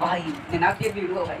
भाई बिना के वीडियो भाई